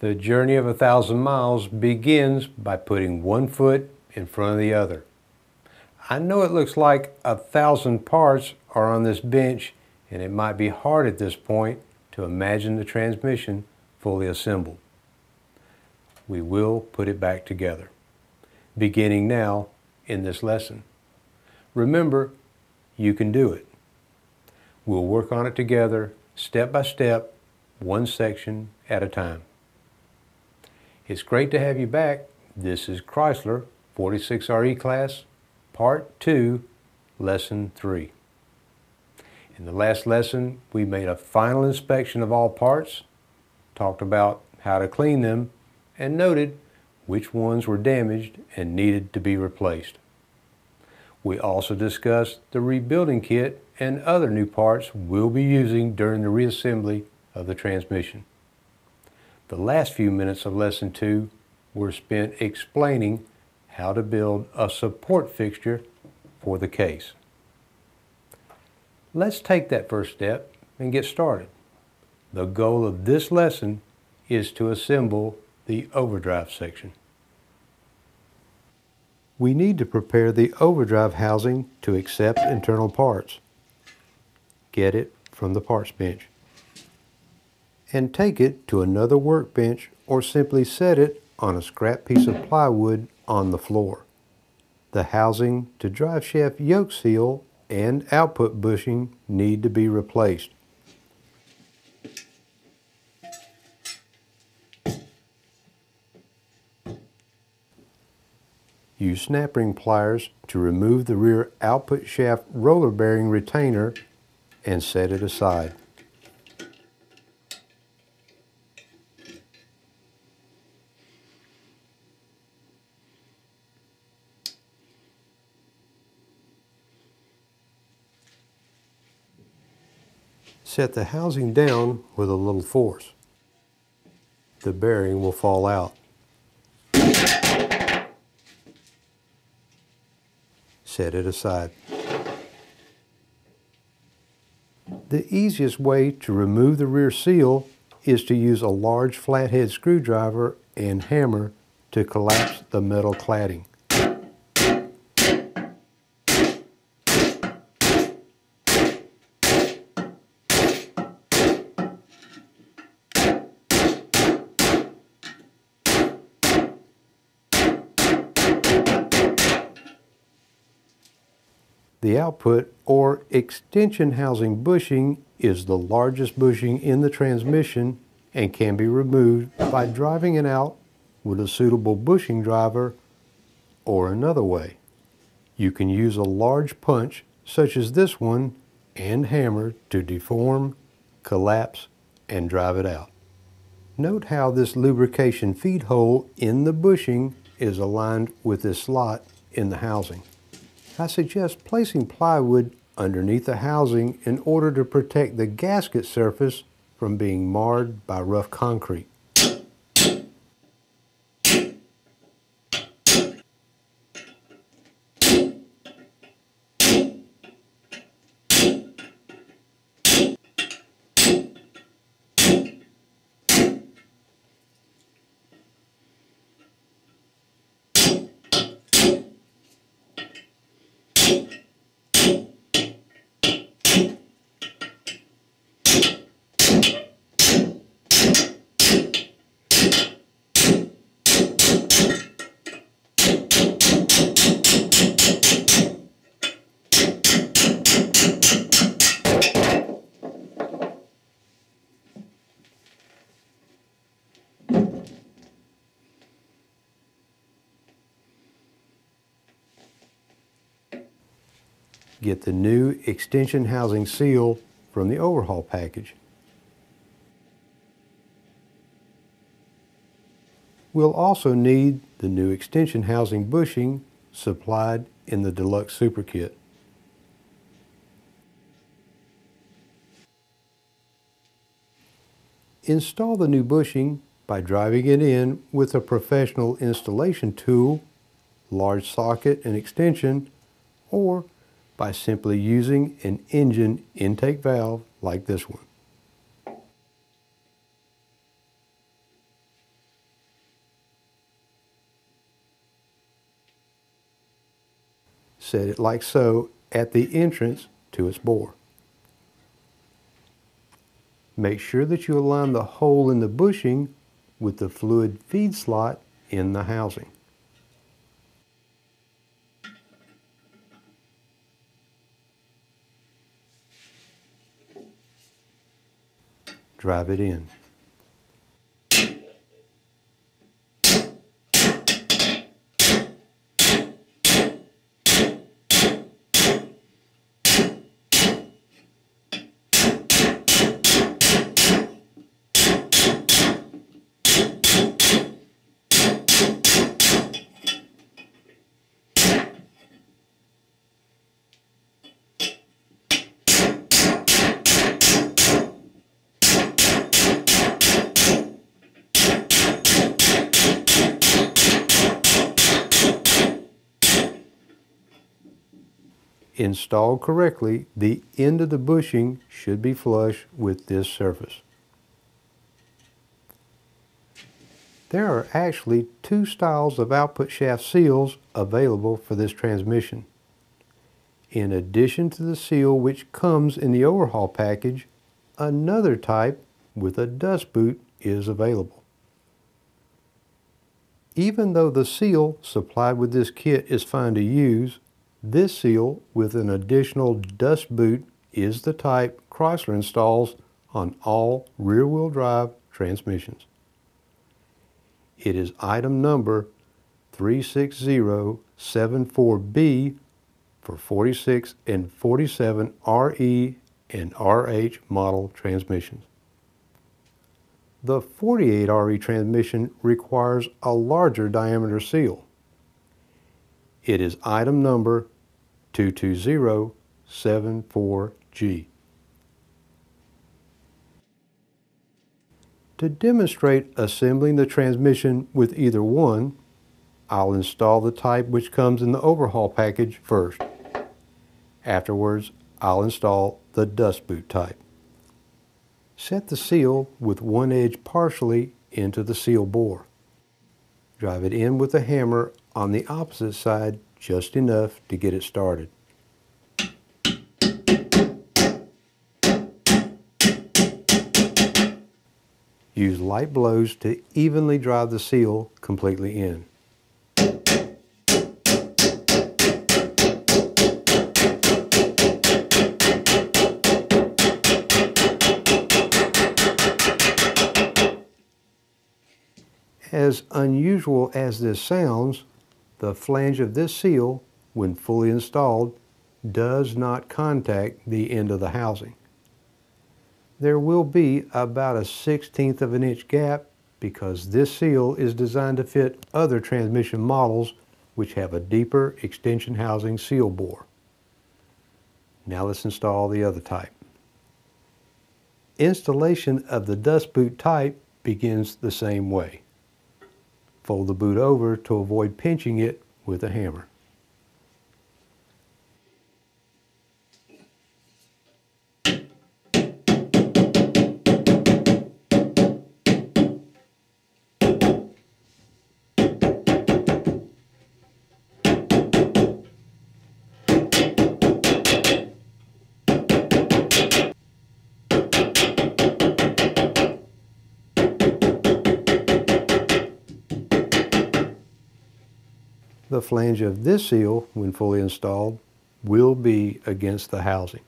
The journey of a thousand miles begins by putting one foot in front of the other. I know it looks like a thousand parts are on this bench and it might be hard at this point to imagine the transmission fully assembled. We will put it back together, beginning now in this lesson. Remember, you can do it. We'll work on it together, step by step, one section at a time. It's great to have you back. This is Chrysler 46RE class, part two, lesson three. In the last lesson, we made a final inspection of all parts, talked about how to clean them, and noted which ones were damaged and needed to be replaced. We also discussed the rebuilding kit and other new parts we'll be using during the reassembly of the transmission. The last few minutes of lesson two were spent explaining how to build a support fixture for the case. Let's take that first step and get started. The goal of this lesson is to assemble the overdrive section. We need to prepare the overdrive housing to accept internal parts. Get it from the parts bench. And take it to another workbench or simply set it on a scrap piece of plywood on the floor. The housing to drive shaft yoke seal and output bushing need to be replaced. Use snap ring pliers to remove the rear output shaft roller bearing retainer and set it aside. Set the housing down with a little force. The bearing will fall out. Set it aside. The easiest way to remove the rear seal is to use a large flathead screwdriver and hammer to collapse the metal cladding. The output or extension housing bushing is the largest bushing in the transmission and can be removed by driving it out with a suitable bushing driver or another way. You can use a large punch such as this one and hammer to deform, collapse, and drive it out. Note how this lubrication feed hole in the bushing is aligned with this slot in the housing. I suggest placing plywood underneath the housing in order to protect the gasket surface from being marred by rough concrete. Get the new extension housing seal from the overhaul package. We'll also need the new extension housing bushing supplied in the Deluxe Super Kit. Install the new bushing by driving it in with a professional installation tool, large socket and extension, or by simply using an engine intake valve like this one. Set it like so at the entrance to its bore. Make sure that you align the hole in the bushing with the fluid feed slot in the housing. Drive it in. Installed correctly, the end of the bushing should be flush with this surface. There are actually two styles of output shaft seals available for this transmission. In addition to the seal which comes in the overhaul package, another type with a dust boot is available. Even though the seal supplied with this kit is fine to use, this seal with an additional dust boot is the type Chrysler installs on all rear-wheel drive transmissions. It is item number 36074B for 46 and 47 RE and RH model transmissions. The 48 RE transmission requires a larger diameter seal. It is item number 22074G. To demonstrate assembling the transmission with either one, I'll install the type which comes in the overhaul package first. Afterwards, I'll install the dust boot type. Set the seal with one edge partially into the seal bore. Drive it in with a hammer on the opposite side just enough to get it started. Use light blows to evenly drive the seal completely in. As unusual as this sounds, the flange of this seal, when fully installed, does not contact the end of the housing. There will be about a 16th of an inch gap because this seal is designed to fit other transmission models which have a deeper extension housing seal bore. Now let's install the other type. Installation of the dust boot type begins the same way. Fold the boot over to avoid pinching it with a hammer. The flange of this seal, when fully installed, will be against the housing.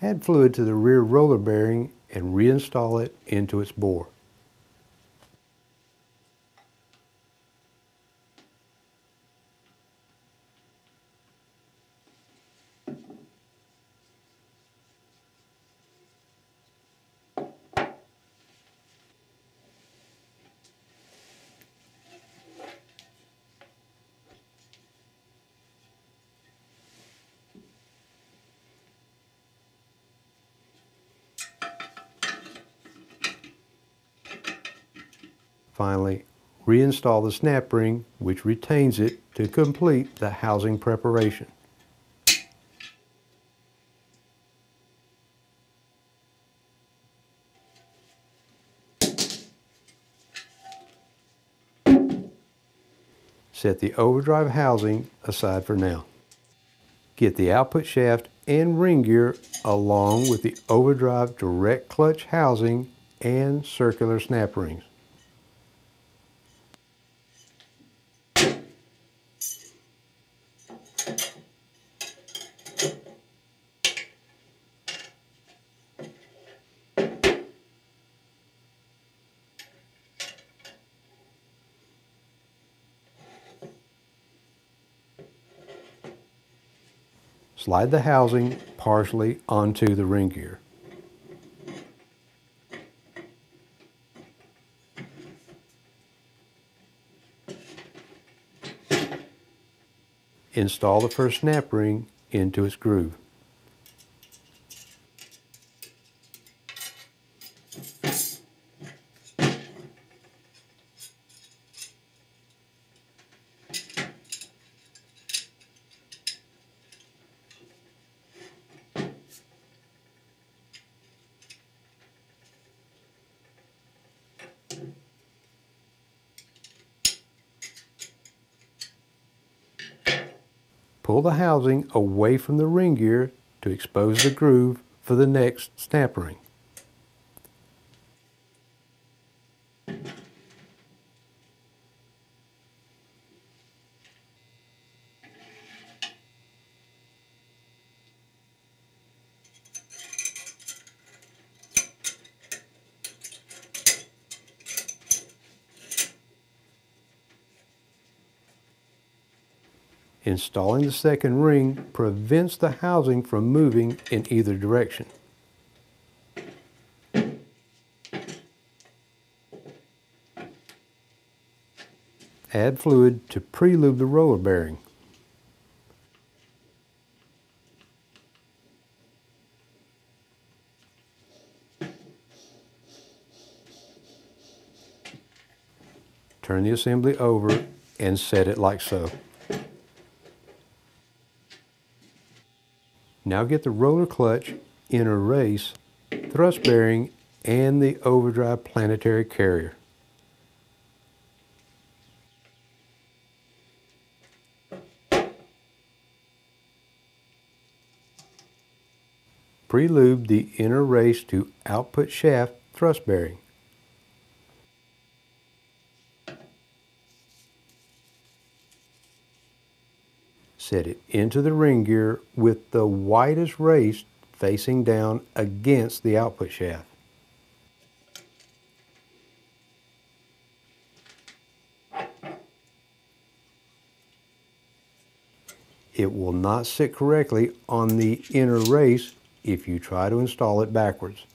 Add fluid to the rear roller bearing and reinstall it into its bore. install the snap ring, which retains it to complete the housing preparation. Set the overdrive housing aside for now. Get the output shaft and ring gear along with the overdrive direct clutch housing and circular snap rings. Slide the housing partially onto the ring gear. Install the first snap ring into its groove. Pull the housing away from the ring gear to expose the groove for the next snap Installing the second ring prevents the housing from moving in either direction. Add fluid to pre-lube the roller bearing. Turn the assembly over and set it like so. Now get the roller clutch, inner race, thrust bearing, and the overdrive planetary carrier. Pre-lube the inner race to output shaft thrust bearing. Set it into the ring gear with the widest race facing down against the output shaft. It will not sit correctly on the inner race if you try to install it backwards.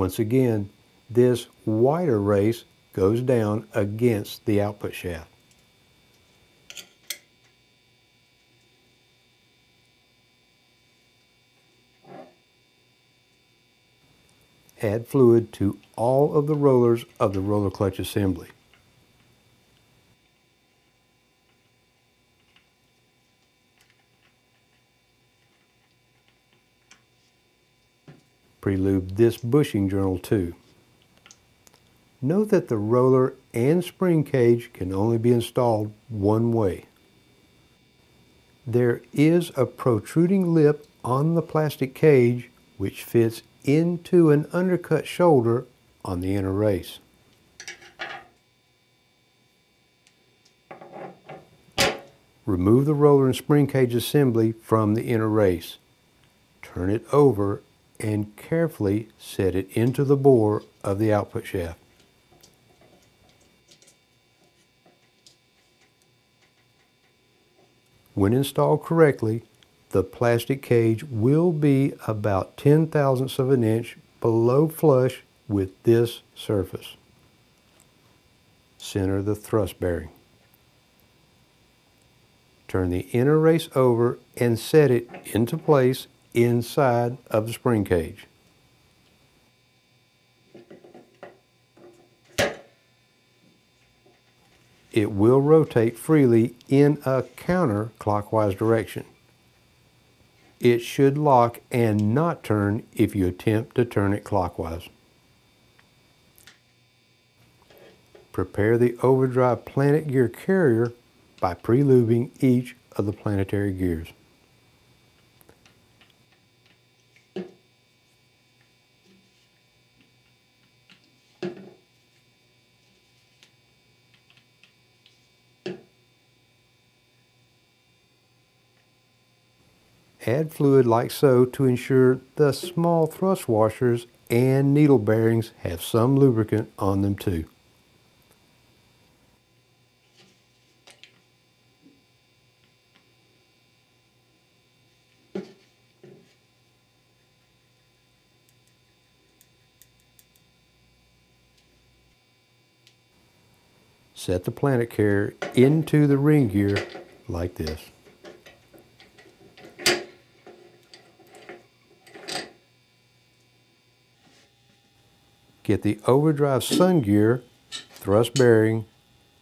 Once again, this wider race goes down against the output shaft. Add fluid to all of the rollers of the roller clutch assembly. Pre-lube this bushing journal too. Note that the roller and spring cage can only be installed one way. There is a protruding lip on the plastic cage which fits into an undercut shoulder on the inner race. Remove the roller and spring cage assembly from the inner race. Turn it over and carefully set it into the bore of the output shaft. When installed correctly, the plastic cage will be about 10 thousandths of an inch below flush with this surface. Center the thrust bearing. Turn the inner race over and set it into place inside of the spring cage. It will rotate freely in a counterclockwise direction. it should lock and not turn if you attempt to turn it clockwise. Prepare the overdrive planet gear carrier by pre-lubing each of the planetary gears. Add fluid like so to ensure the small thrust washers and needle bearings have some lubricant on them too. Set the planet carrier into the ring gear like this. Get the overdrive sun gear, thrust bearing,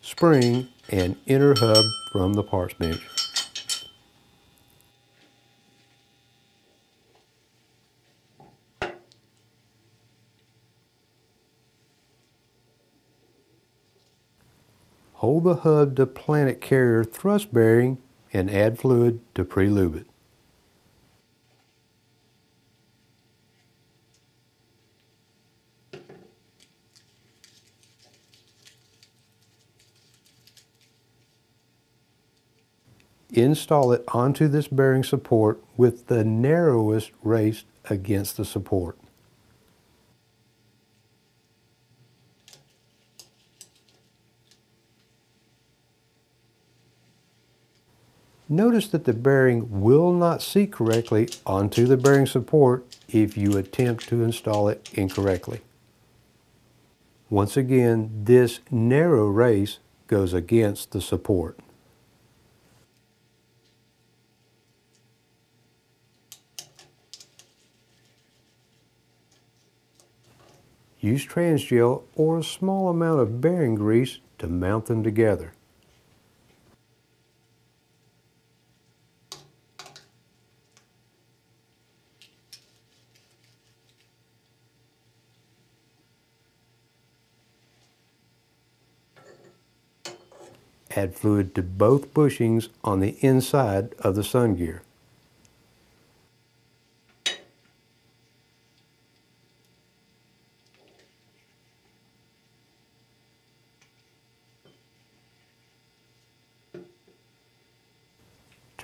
spring, and inner hub from the parts bench. Hold the hub to planet carrier thrust bearing and add fluid to pre-lube it. Install it onto this bearing support with the narrowest race against the support. Notice that the bearing will not seat correctly onto the bearing support if you attempt to install it incorrectly. Once again, this narrow race goes against the support. Use Transgel or a small amount of bearing grease to mount them together. Add fluid to both bushings on the inside of the sun gear.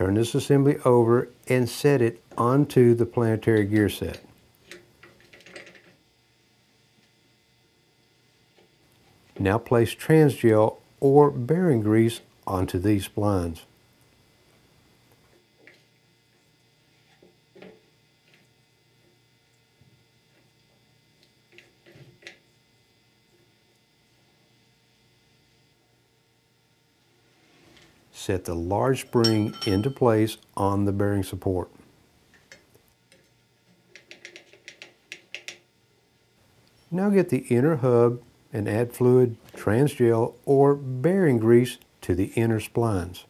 Turn this assembly over and set it onto the planetary gear set. Now place Transgel or bearing grease onto these splines. Set the large spring into place on the bearing support. Now get the inner hub and add fluid, transgel, or bearing grease to the inner splines.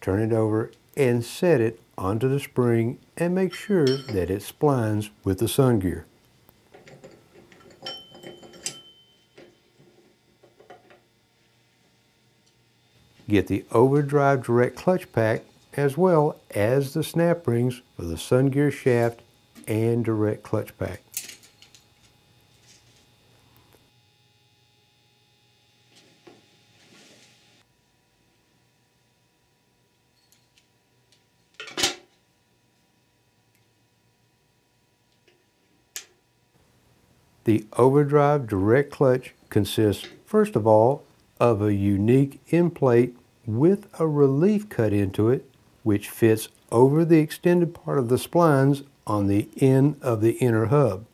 Turn it over and set it onto the spring and make sure that it splines with the sun gear. Get the overdrive direct clutch pack as well as the snap rings for the sun gear shaft and direct clutch pack. The overdrive direct clutch consists, first of all, of a unique end plate with a relief cut into it, which fits over the extended part of the splines on the end of the inner hub.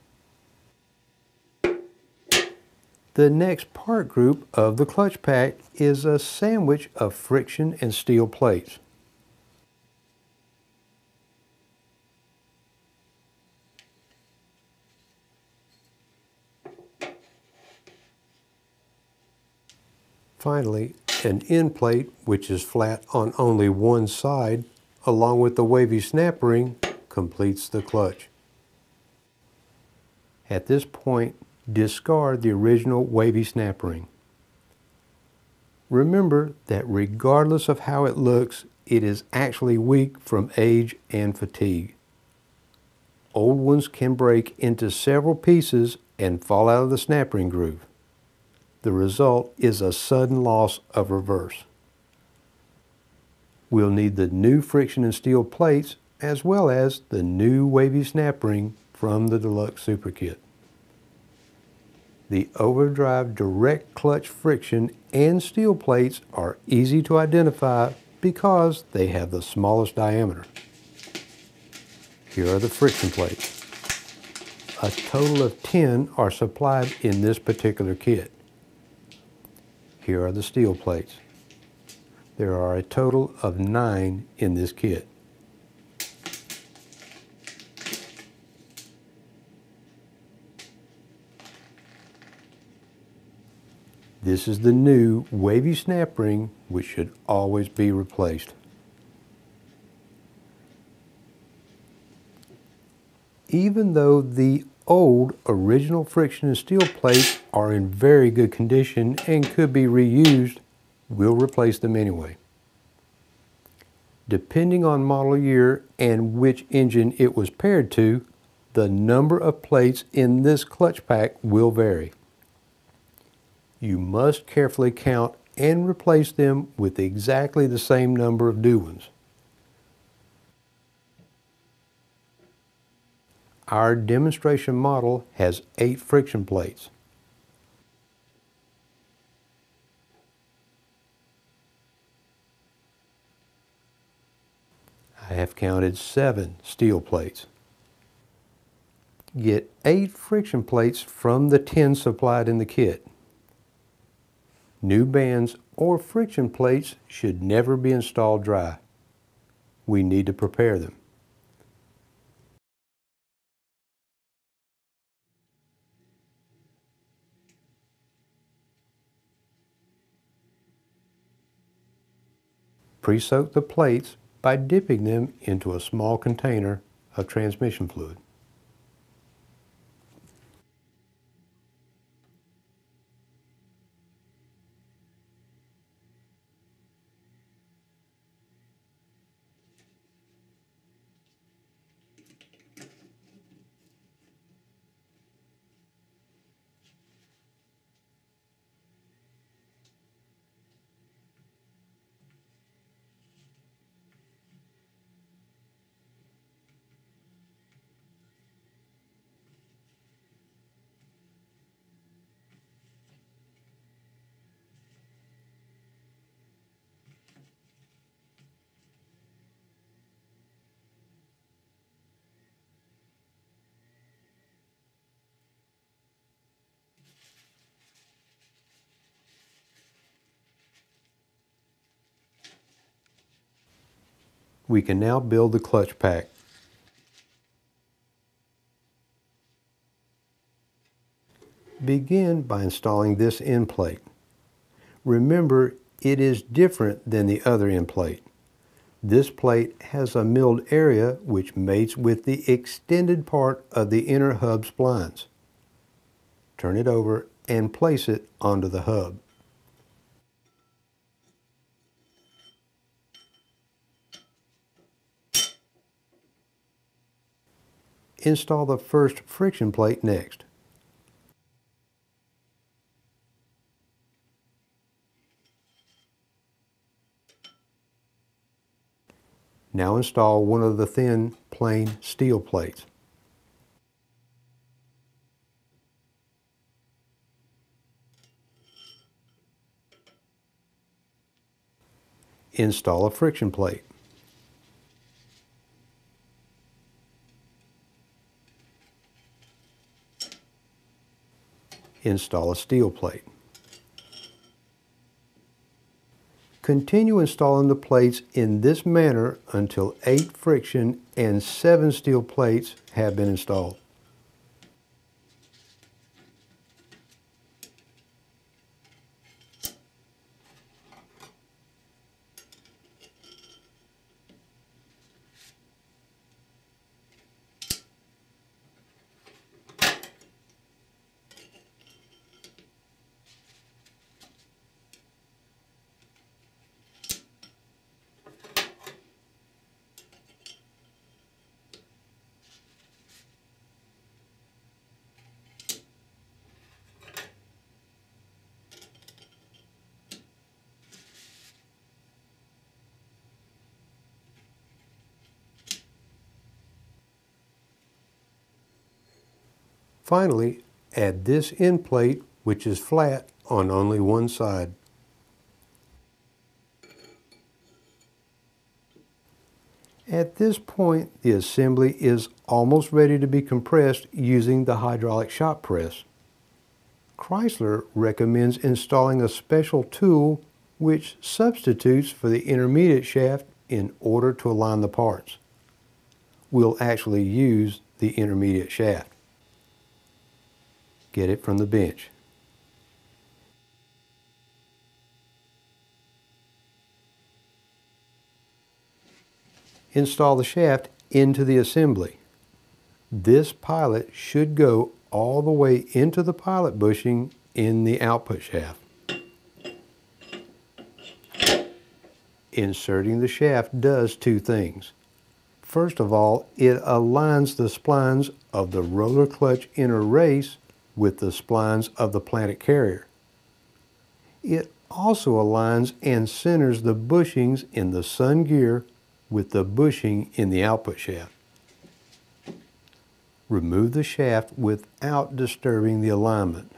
The next part group of the clutch pack is a sandwich of friction and steel plates. Finally, an end plate, which is flat on only one side, along with the wavy snap ring, completes the clutch. At this point, discard the original wavy snap ring. Remember that regardless of how it looks, it is actually weak from age and fatigue. Old ones can break into several pieces and fall out of the snap ring groove. The result is a sudden loss of reverse. We'll need the new friction and steel plates as well as the new wavy snap ring from the Deluxe Super Kit. The overdrive direct clutch friction and steel plates are easy to identify because they have the smallest diameter. Here are the friction plates. A total of 10 are supplied in this particular kit. Here are the steel plates. There are a total of 9 in this kit. This is the new wavy snap ring which should always be replaced. even though the old original friction and steel plates are in very good condition and could be reused, we'll replace them anyway. Depending on model year and which engine it was paired to, the number of plates in this clutch pack will vary. You must carefully count and replace them with exactly the same number of new ones. Our demonstration model has eight friction plates. I have counted seven steel plates. Get eight friction plates from the 10 supplied in the kit. New bands or friction plates should never be installed dry. We need to prepare them. Pre-soak the plates by dipping them into a small container of transmission fluid. We can now build the clutch pack. Begin by installing this end plate. Remember, it is different than the other end plate. This plate has a milled area which mates with the extended part of the inner hub splines. Turn it over and place it onto the hub. Install the first friction plate next. Now install one of the thin, plain steel plates. Install a friction plate. Install a steel plate. Continue installing the plates in this manner until 8 friction and 7 steel plates have been installed. Finally, add this end plate which is flat on only one side. At this point, the assembly is almost ready to be compressed using the hydraulic shop press. Chrysler recommends installing a special tool which substitutes for the intermediate shaft in order to align the parts. We'll actually use the intermediate shaft. Get it from the bench. Install the shaft into the assembly. This pilot should go all the way into the pilot bushing in the output shaft. Inserting the shaft does two things. First of all, it aligns the splines of the roller clutch inner race with the splines of the planet carrier. It also aligns and centers the bushings in the sun gear with the bushing in the output shaft. Remove the shaft without disturbing the alignment.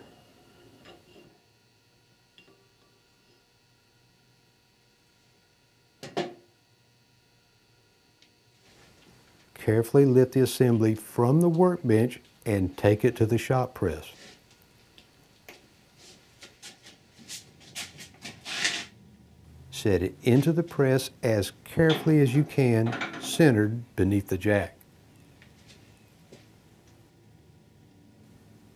Carefully lift the assembly from the workbench and take it to the shop press. Set it into the press as carefully as you can, centered beneath the jack.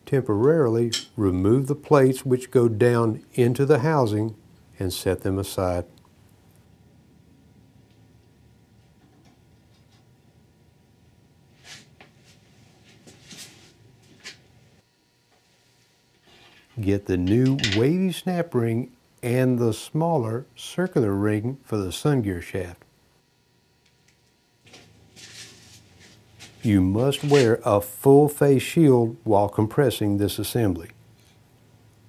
Temporarily remove the plates which go down into the housing and set them aside. Get the new wavy snap ring and the smaller circular ring for the sun gear shaft. You must wear a full face shield while compressing this assembly.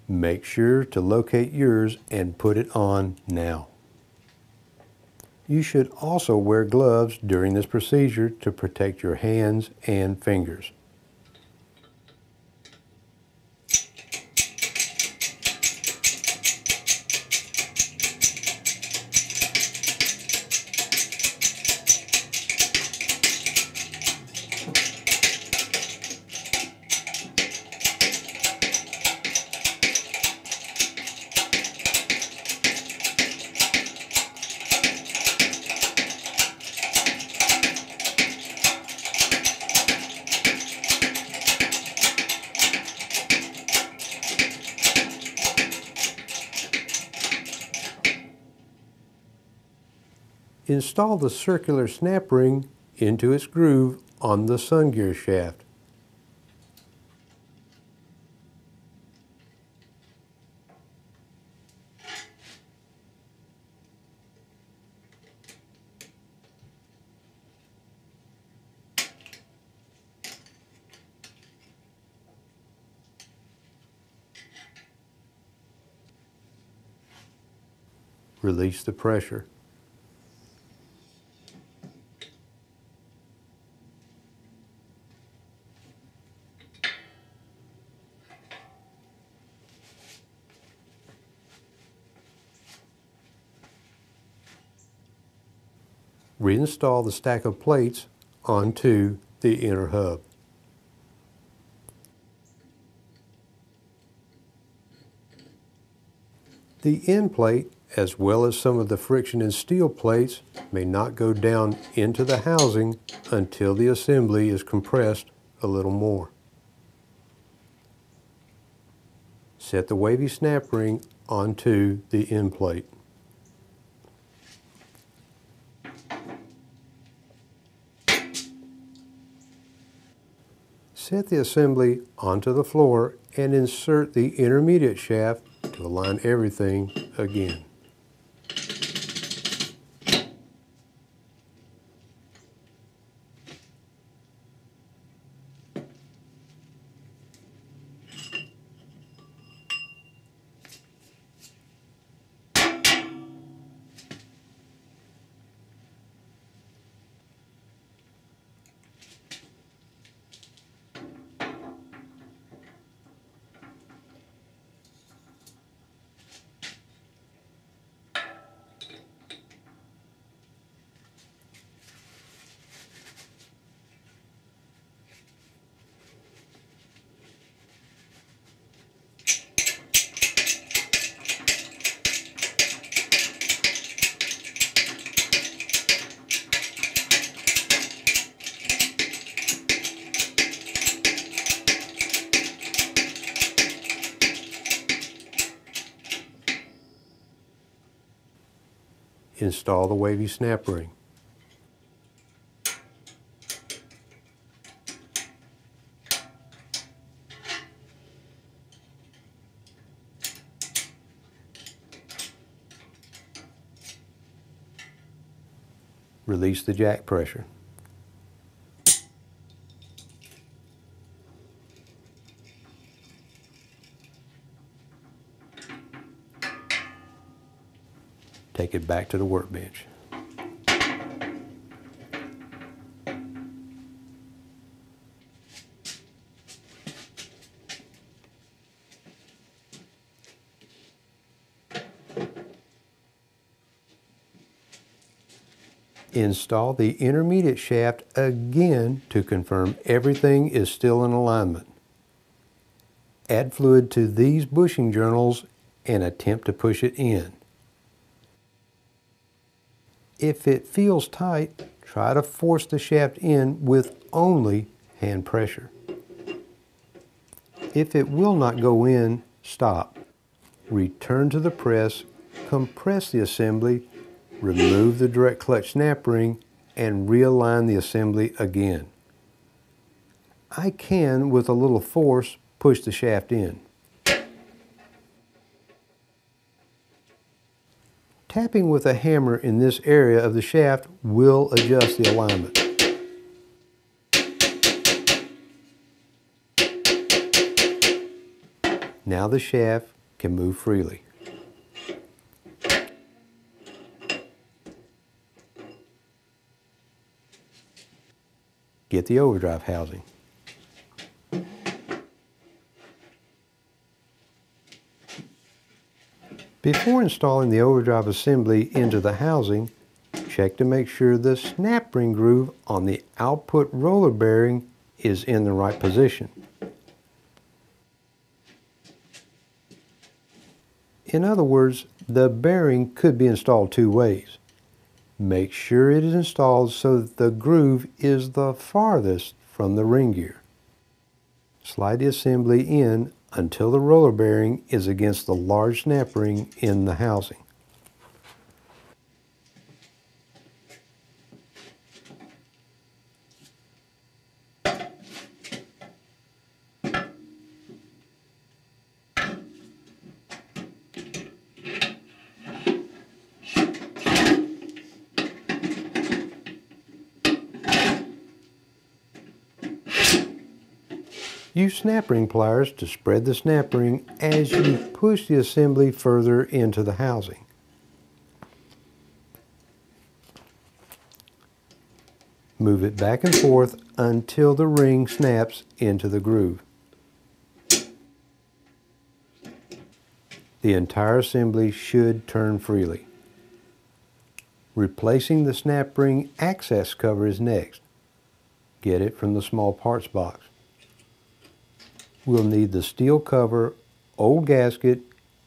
Make sure to locate yours and put it on now. You should also wear gloves during this procedure to protect your hands and fingers. The circular snap ring into its groove on the sun gear shaft. Release the pressure. Reinstall the stack of plates onto the inner hub. The end plate, as well as some of the friction and steel plates, may not go down into the housing until the assembly is compressed a little more. Set the wavy snap ring onto the end plate. Set the assembly onto the floor and insert the intermediate shaft to align everything again. Install the wavy snap ring. Release the jack pressure. Take it back to the workbench. Install the intermediate shaft again to confirm everything is still in alignment. Add fluid to these bushing journals and attempt to push it in. If it feels tight, try to force the shaft in with only hand pressure. If it will not go in, stop. Return to the press, compress the assembly, remove the direct clutch snap ring, and realign the assembly again. I can, with a little force, push the shaft in. Tapping with a hammer in this area of the shaft will adjust the alignment. Now the shaft can move freely. Get the overdrive housing. Before installing the overdrive assembly into the housing, check to make sure the snap ring groove on the output roller bearing is in the right position. In other words, the bearing could be installed two ways. Make sure it is installed so that the groove is the farthest from the ring gear. Slide the assembly in until the roller bearing is against the large snap ring in the housing. Use snap ring pliers to spread the snap ring as you push the assembly further into the housing. Move it back and forth until the ring snaps into the groove. The entire assembly should turn freely. Replacing the snap ring access cover is next. Get it from the small parts box we'll need the steel cover, old gasket,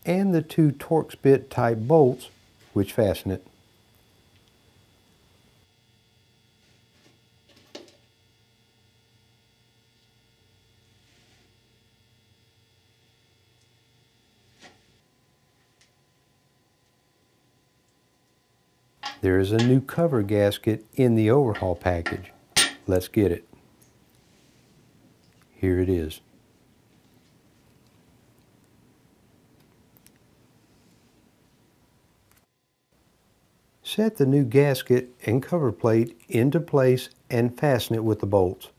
and the two Torx bit type bolts which fasten it. There is a new cover gasket in the overhaul package. Let's get it. Here it is. Set the new gasket and cover plate into place and fasten it with the bolts.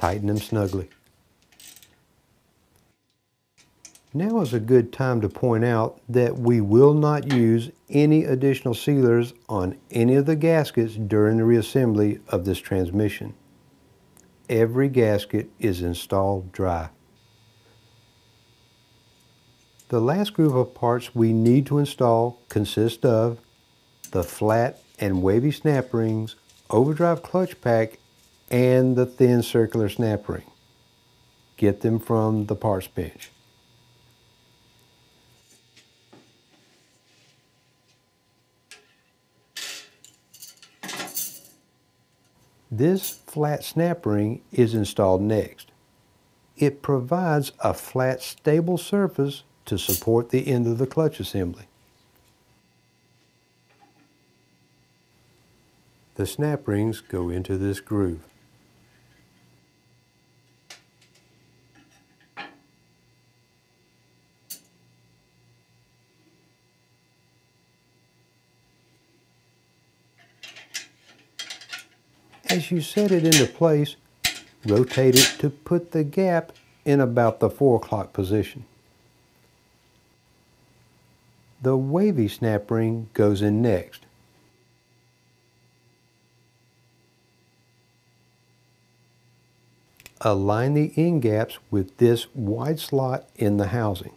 Tighten them snugly. Now is a good time to point out that we will not use any additional sealers on any of the gaskets during the reassembly of this transmission. every gasket is installed dry. The last group of parts we need to install consist of the flat and wavy snap rings, overdrive clutch pack, and the thin circular snap ring. Get them from the parts bench. This flat snap ring is installed next. It provides a flat stable surface to support the end of the clutch assembly. The snap rings go into this groove. As you set it into place, rotate it to put the gap in about the 4 o'clock position. The wavy snap ring goes in next. Align the end gaps with this wide slot in the housing.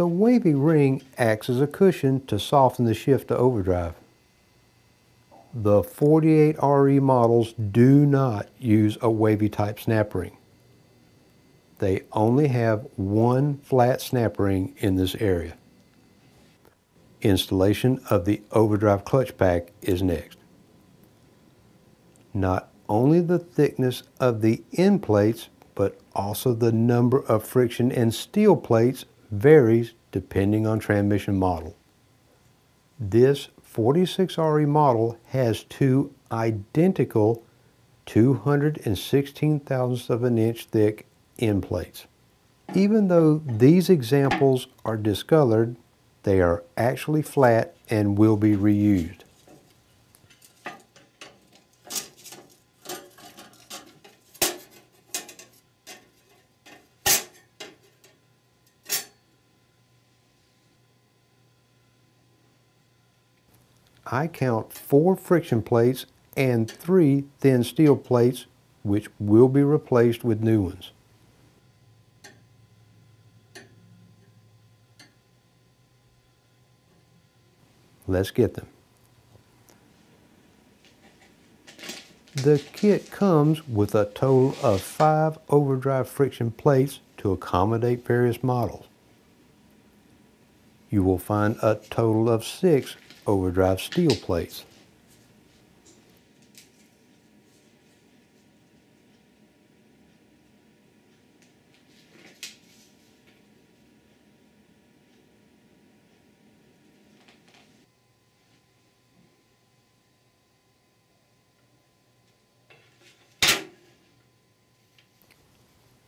The wavy ring acts as a cushion to soften the shift to overdrive. The 48RE models do not use a wavy type snap ring. They only have one flat snap ring in this area. Installation of the overdrive clutch pack is next. Not only the thickness of the end plates, but also the number of friction and steel plates varies depending on transmission model. This 46RE model has two identical 216 thousandths of an inch thick end plates. Even though these examples are discolored, they are actually flat and will be reused. I count four friction plates and three thin steel plates which will be replaced with new ones. Let's get them. The kit comes with a total of five overdrive friction plates to accommodate various models. You will find a total of six overdrive steel plates.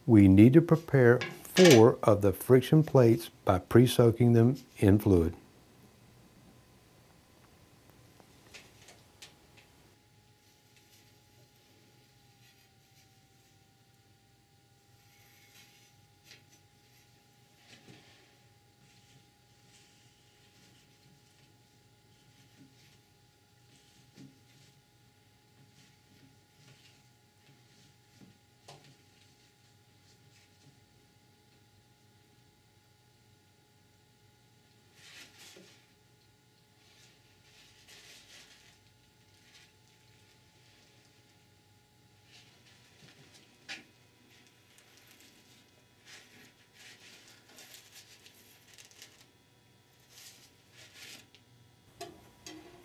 We need to prepare four of the friction plates by pre-soaking them in fluid.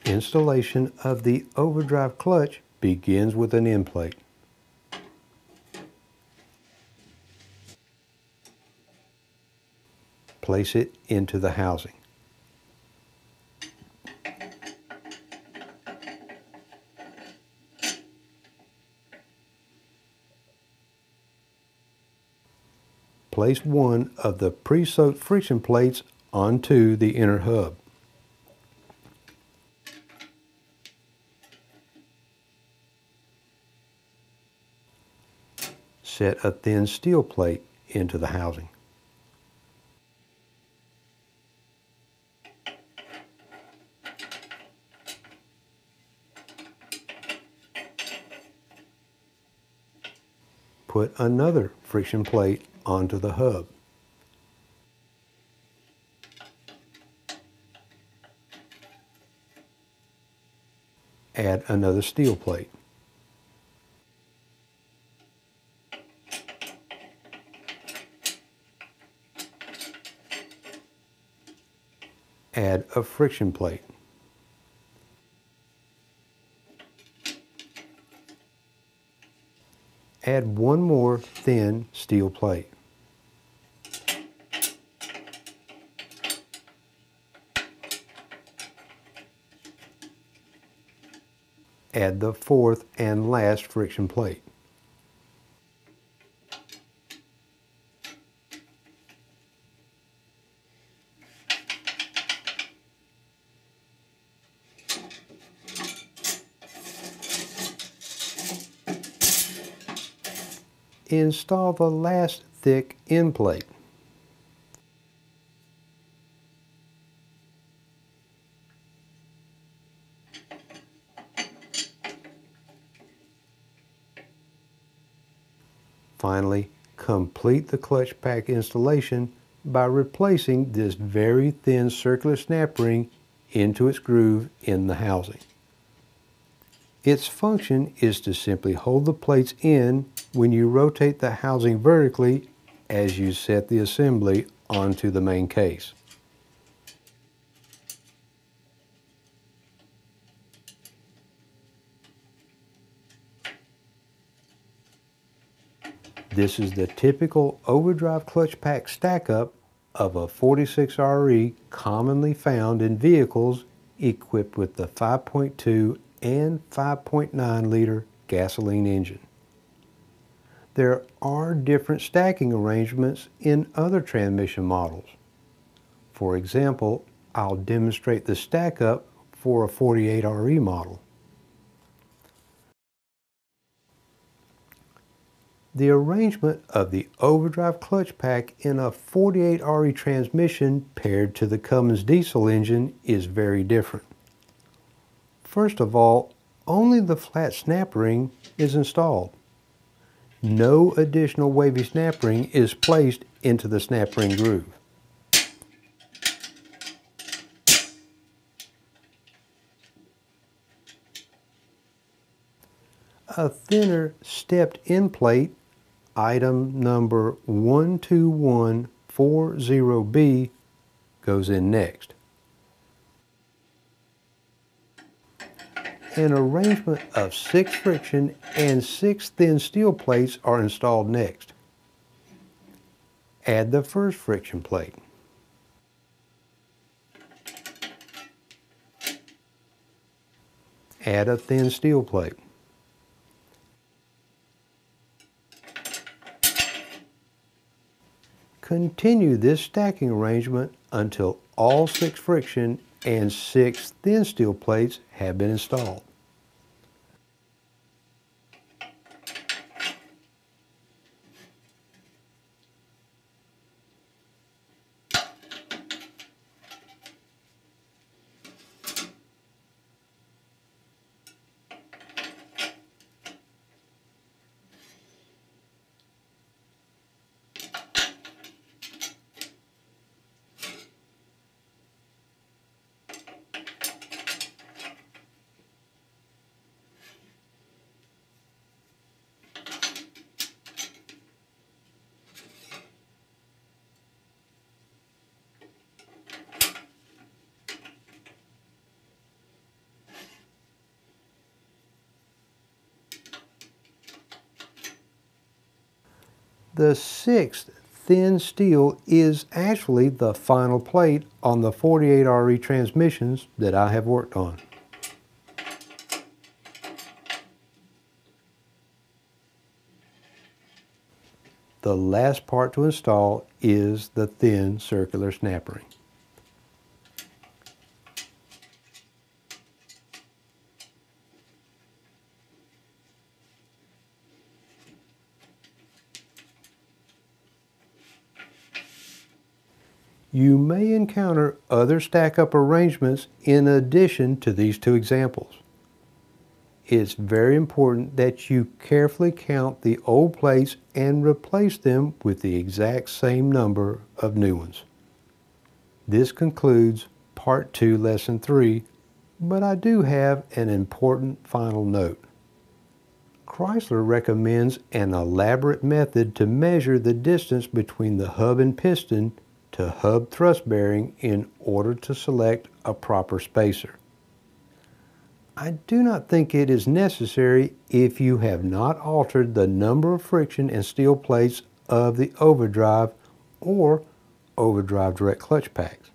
Installation of the overdrive clutch begins with an end plate. Place it into the housing. Place one of the pre-soaked friction plates onto the inner hub. Set a thin steel plate into the housing. Put another friction plate onto the hub. Add another steel plate. add a friction plate. Add one more thin steel plate. Add the fourth and last friction plate. Install the last thick end plate. Finally, complete the clutch pack installation by replacing this very thin circular snap ring into its groove in the housing. Its function is to simply hold the plates in when you rotate the housing vertically as you set the assembly onto the main case. This is the typical overdrive clutch pack stack-up of a 46RE commonly found in vehicles equipped with the 5.2 and 5.9 liter gasoline engine. There are different stacking arrangements in other transmission models. For example, I'll demonstrate the stack up for a 48RE model. The arrangement of the overdrive clutch pack in a 48RE transmission paired to the Cummins diesel engine is very different. First of all, only the flat snap ring is installed no additional wavy snap ring is placed into the snap ring groove. A thinner stepped in plate, item number 12140B, goes in next. An arrangement of six friction and six thin steel plates are installed next. Add the first friction plate. Add a thin steel plate. Continue this stacking arrangement until all six friction and six thin steel plates have been installed. The sixth thin steel is actually the final plate on the 48RE transmissions that I have worked on. The last part to install is the thin circular snap ring. You may encounter other stack-up arrangements in addition to these two examples. It's very important that you carefully count the old plates and replace them with the exact same number of new ones. This concludes Part 2, Lesson 3, but I do have an important final note. Chrysler recommends an elaborate method to measure the distance between the hub and piston to hub thrust bearing in order to select a proper spacer. I do not think it is necessary if you have not altered the number of friction and steel plates of the overdrive or overdrive direct clutch packs.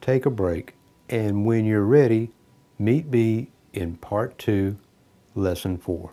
Take a break and when you're ready, meet B in part two, lesson four.